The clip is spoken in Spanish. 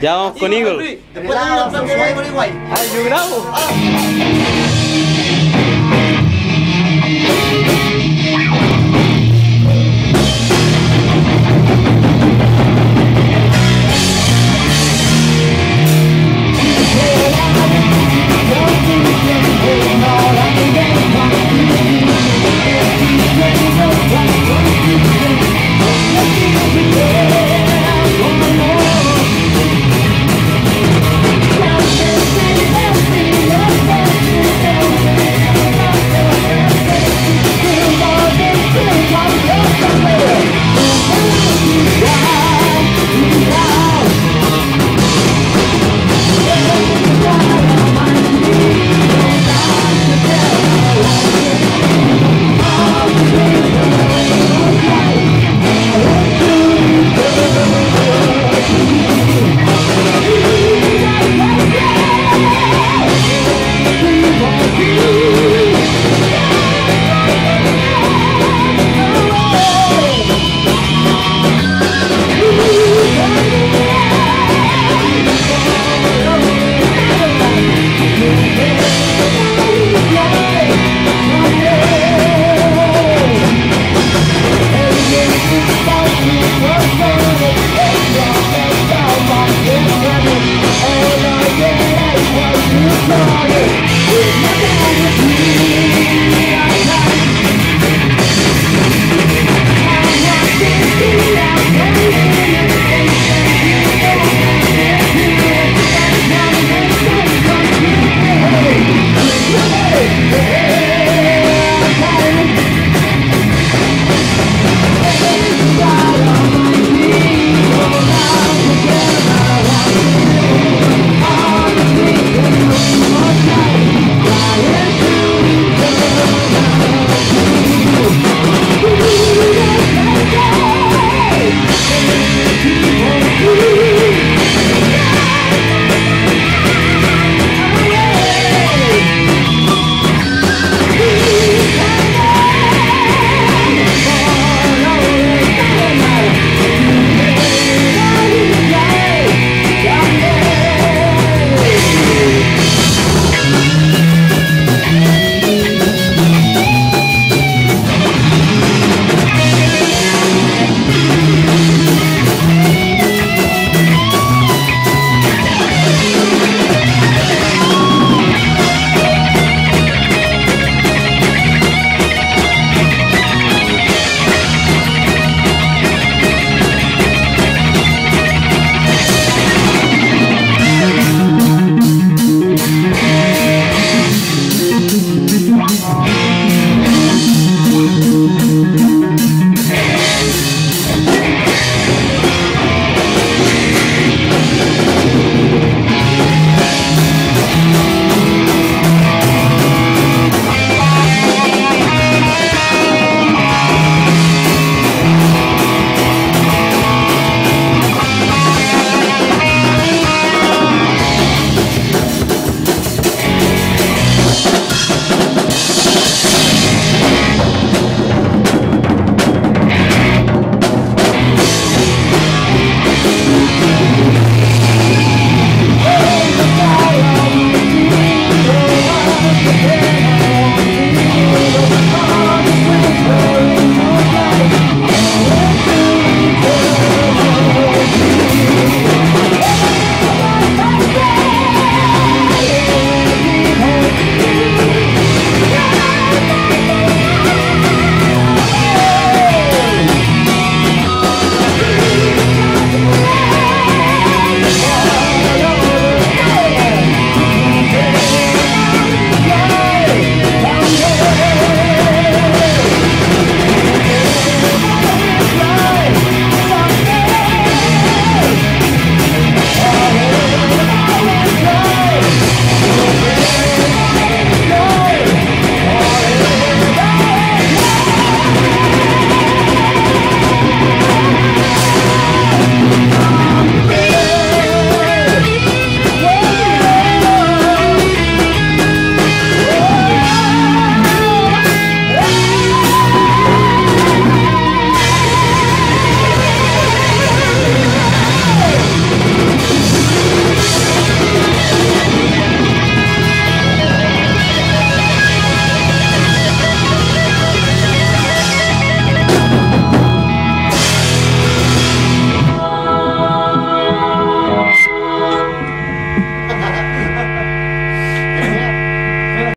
Ya vamos con Eagle. Después de con igual. Ay, yo grabo. more